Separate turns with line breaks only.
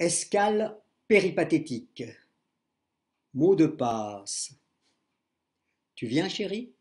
Escale péripathétique. Mot de passe. Tu viens, chéri?